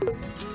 Música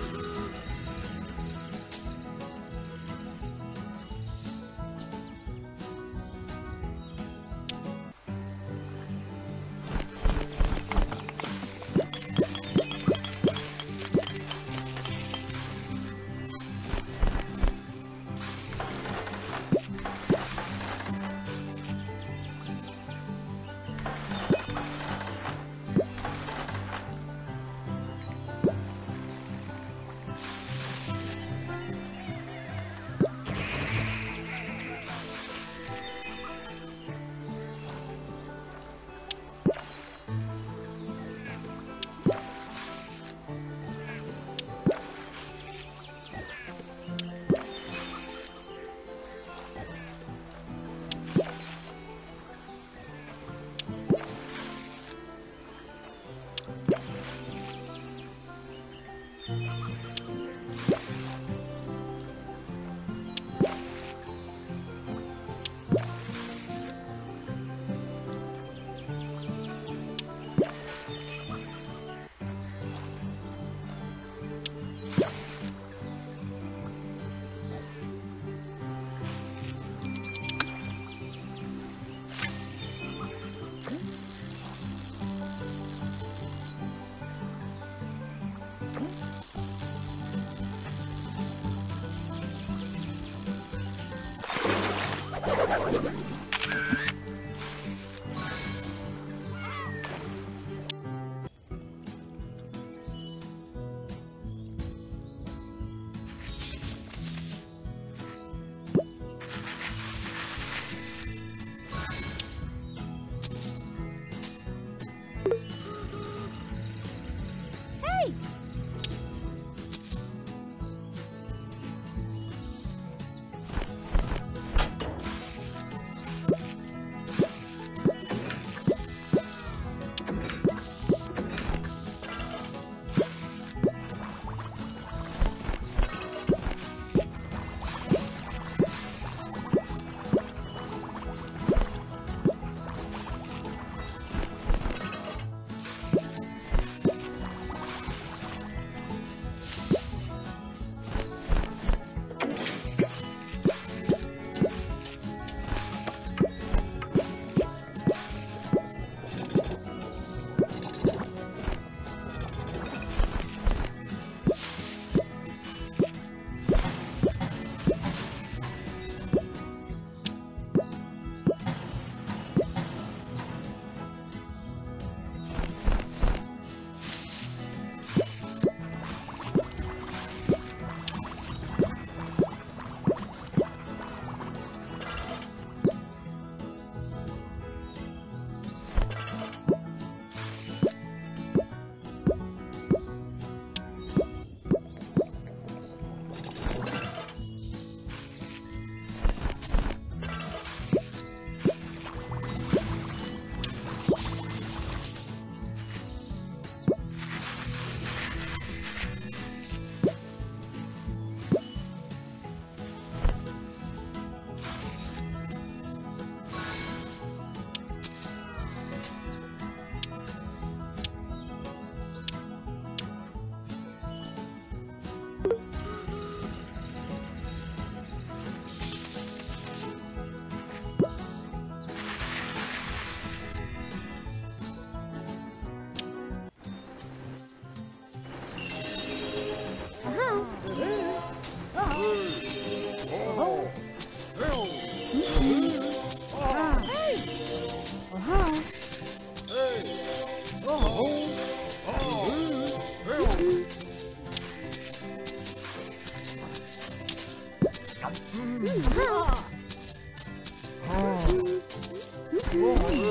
う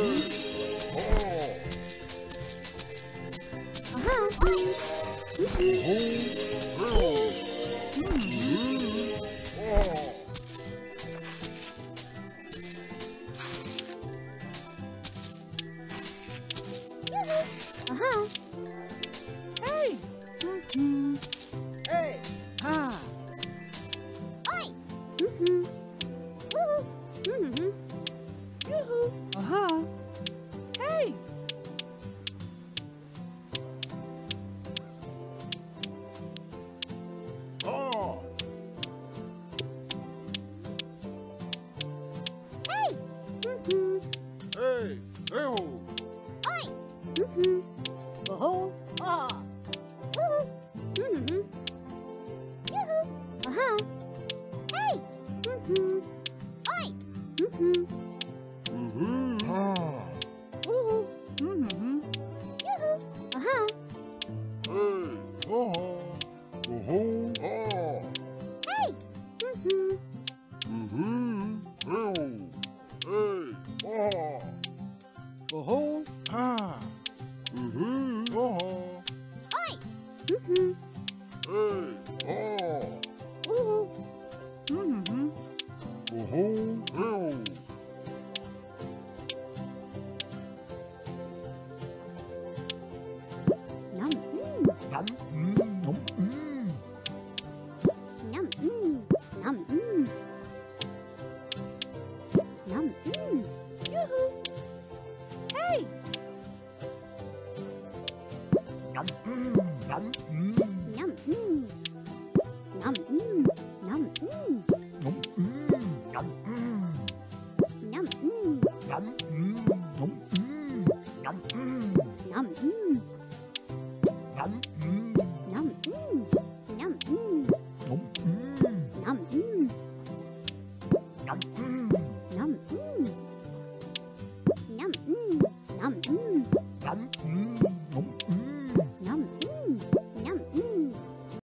ん。Yum, mm, yum, mm. Yum. Mm, yum. Mm.